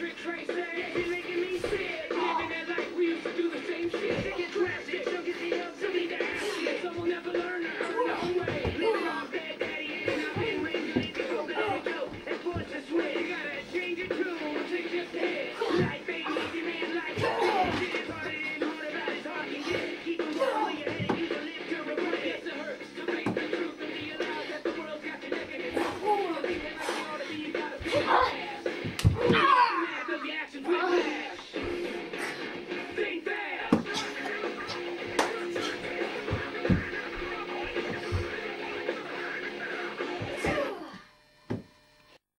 District Trace.